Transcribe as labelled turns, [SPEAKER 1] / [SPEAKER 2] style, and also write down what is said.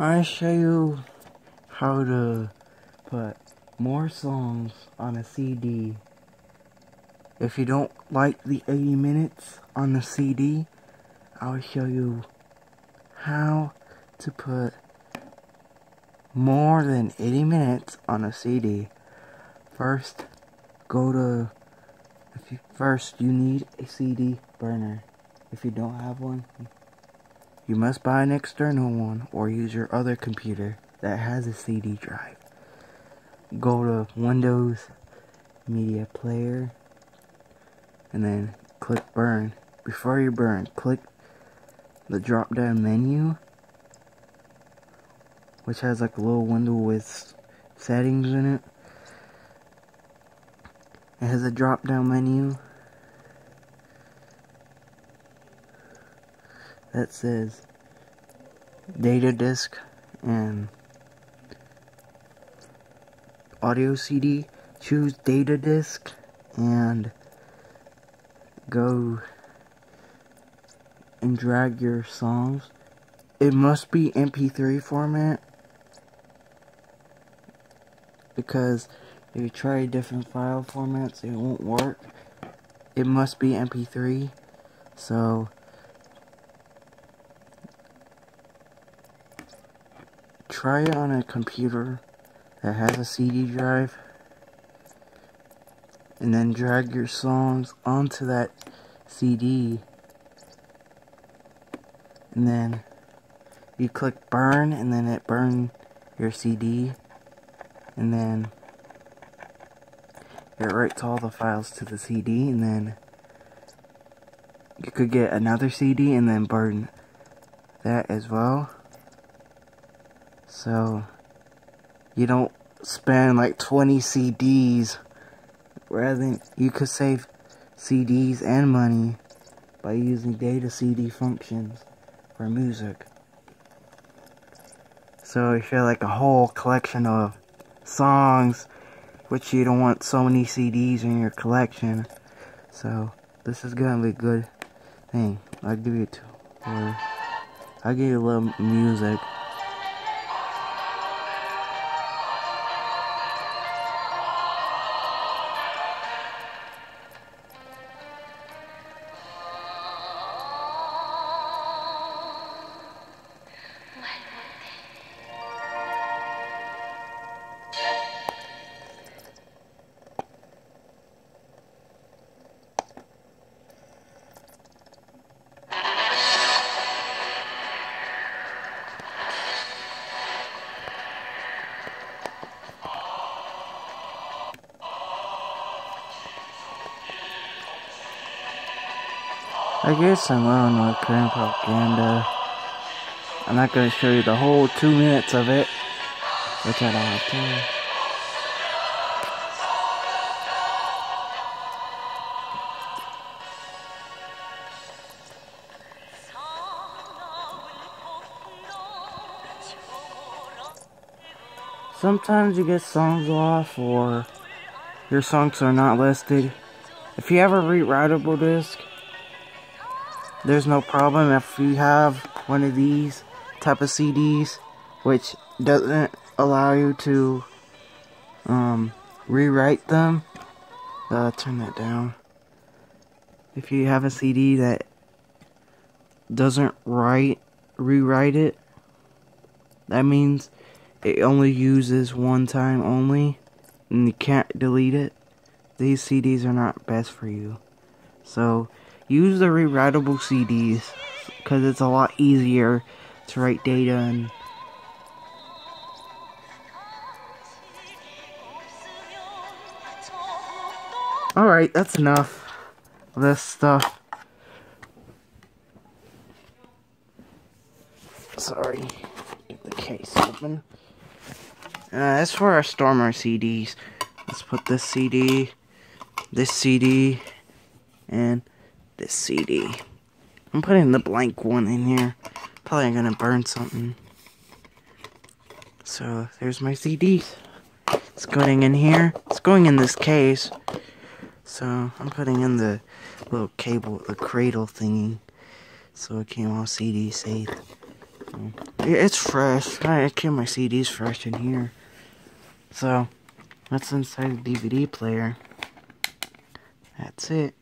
[SPEAKER 1] I show you how to put more songs on a CD. If you don't like the 80 minutes on the CD, I'll show you how to put more than 80 minutes on a CD. First, go to if you first you need a CD burner. If you don't have one, you must buy an external one or use your other computer that has a CD drive. Go to Windows Media Player and then click Burn. Before you burn, click the drop down menu which has like a little window with settings in it. It has a drop down menu that says data disk and audio CD. Choose data disk and go and drag your songs. It must be MP3 format because if you try different file formats it won't work. It must be MP3 so try it on a computer that has a CD drive and then drag your songs onto that CD and then you click burn and then it burn your CD and then it writes all the files to the CD and then you could get another CD and then burn that as well so you don't spend like 20 CDs. Rather than you could save CDs and money by using data CD functions for music. So if you're like a whole collection of songs, which you don't want so many CDs in your collection. So this is gonna be a good thing. I'll give you two. I'll give you a little music. I guess I'm on with Korean propaganda. I'm not going to show you the whole two minutes of it, which I don't have time. Sometimes you get songs off or your songs are not listed. If you have a rewritable disc, there's no problem if you have one of these type of CDs which doesn't allow you to um, rewrite them. Uh, turn that down. If you have a CD that doesn't write rewrite it that means it only uses one time only and you can't delete it. These CDs are not best for you. So use the rewritable CDs because it's a lot easier to write data and Alright, that's enough of this stuff. Sorry, get the case open. Uh, as for our Stormer CDs, let's put this CD, this CD, and this CD. I'm putting the blank one in here. Probably gonna burn something. So there's my CDs. It's going in here. It's going in this case. So I'm putting in the little cable, the cradle thingy. So it came all CD safe. It's fresh. I keep my CDs fresh in here. So, that's inside the DVD player. That's it.